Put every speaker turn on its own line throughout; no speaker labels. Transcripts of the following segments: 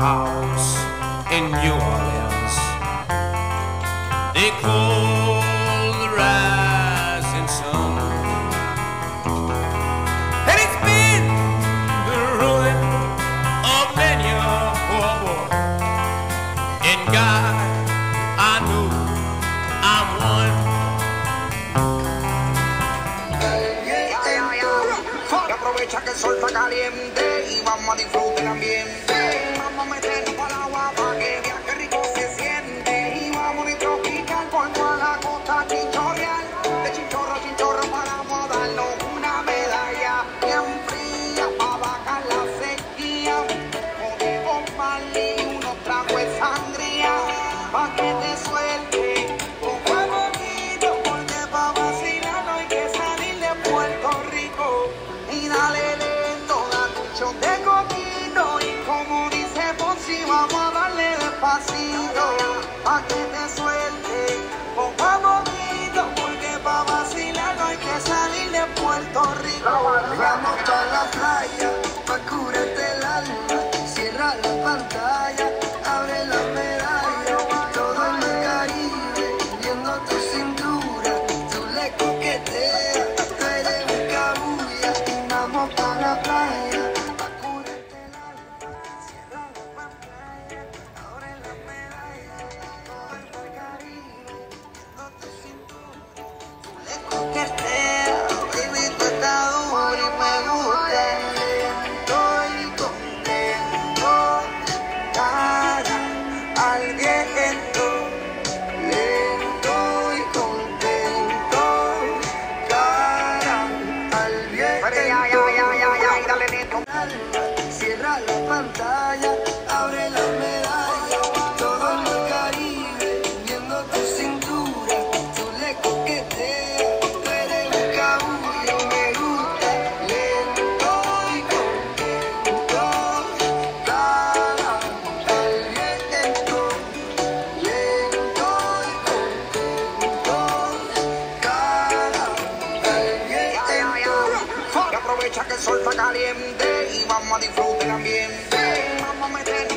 house in New Orleans. They call the rising sun. And it's been the ruin of many a poor boy. And God, I know I'm one.
Aprovecha que el sol está caliente y vamos a disfrutar el ambiente. cantar. el sol está caliente y vamos a disfrutar el ambiente. Vamos a meter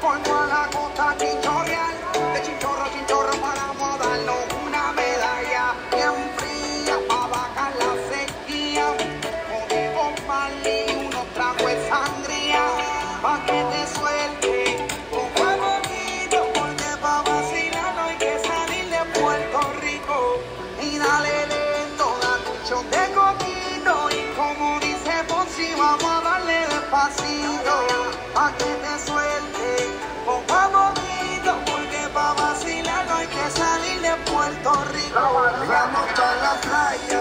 colmo a la costa chinchorreal. De chinchorro, chinchorro para darnos una medalla bien fría para bajar la sequía. Podemos partir unos tragos de sangría para que te suelte. Poco a porque para vacilar no hay que salir de Puerto Rico. Y dale lento, dale un de coquilla. Vamos a
la playa.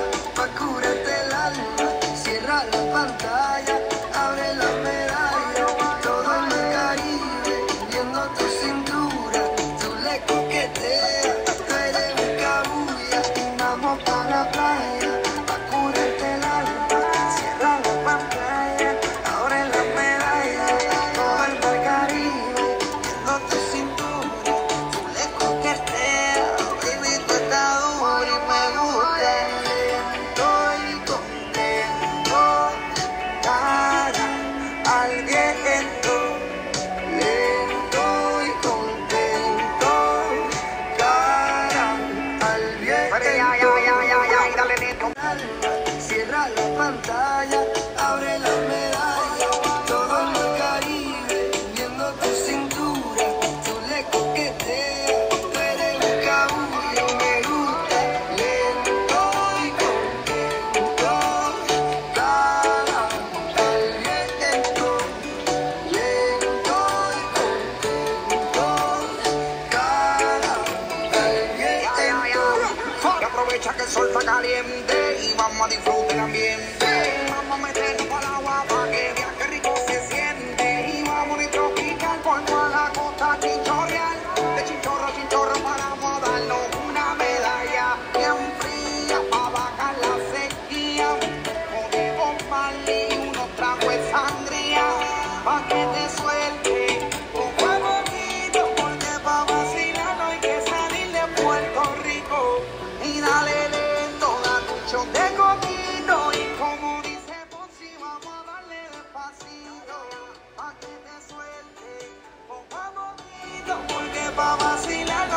sol caliente y vamos a disfrutar.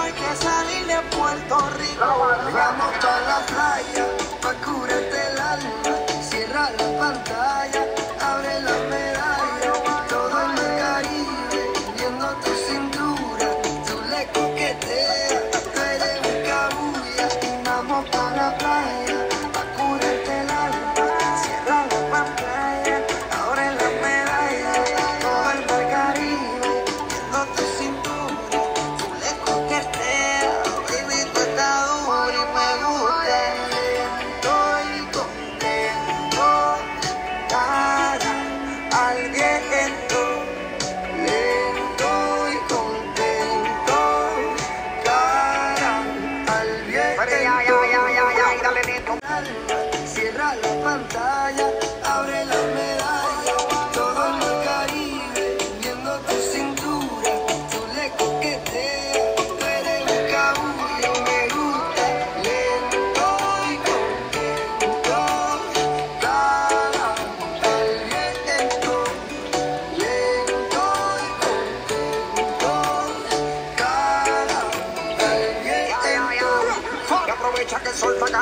hay que salir de Puerto Rico. Vamos todas las rayas, pa'
curarte el alma. Cierra la pantalla.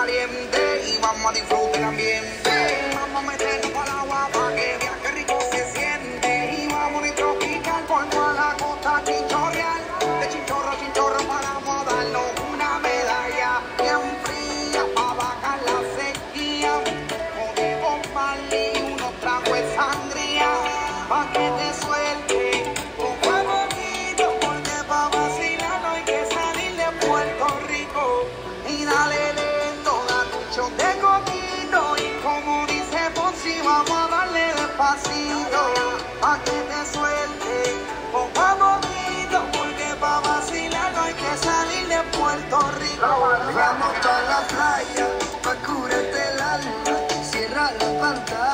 caliente y vamos a disfrutar el ambiente. Vamos a meternos para la
pa' la playa, pa' curarte el alma, cierra la pantalla.